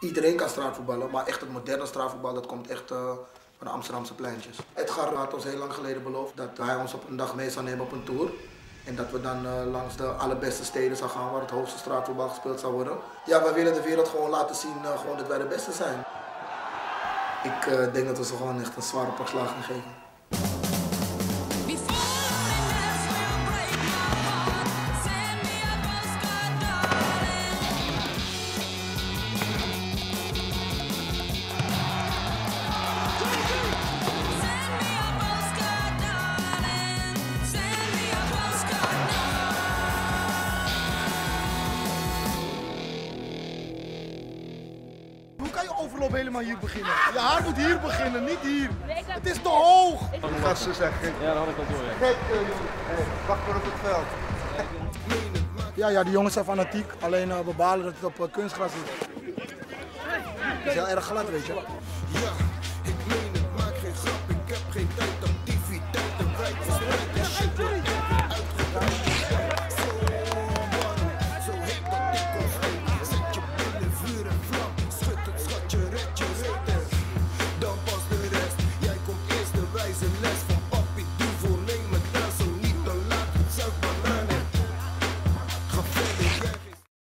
Iedereen kan straatvoetballen, maar echt het moderne straatvoetbal, dat komt echt eh, van de Amsterdamse pleintjes. Edgar had ons heel lang geleden beloofd dat hij ons op een dag mee zou nemen op een tour. En dat we dan eh, langs de allerbeste steden zou gaan waar het hoogste straatvoetbal gespeeld zou worden. Ja, wij willen de wereld gewoon laten zien eh, gewoon dat wij de beste zijn. Ik denk dat we ze gewoon echt een zware pak slaag gaan geven. Overloop helemaal hier beginnen? Je haar moet hier beginnen, niet hier. Het is te hoog. De gasten zijn gek. Ja, dat had ik al door. Ja. Gek, eh, jongen. Hey, wacht maar op het veld. Ja, ja, die jongens zijn fanatiek. Alleen uh, we balen dat het op uh, kunstgras is. Het is heel erg glad, weet je. Ja, ik meen het, maak geen grap, ik heb geen tijd rijk te spijt en shit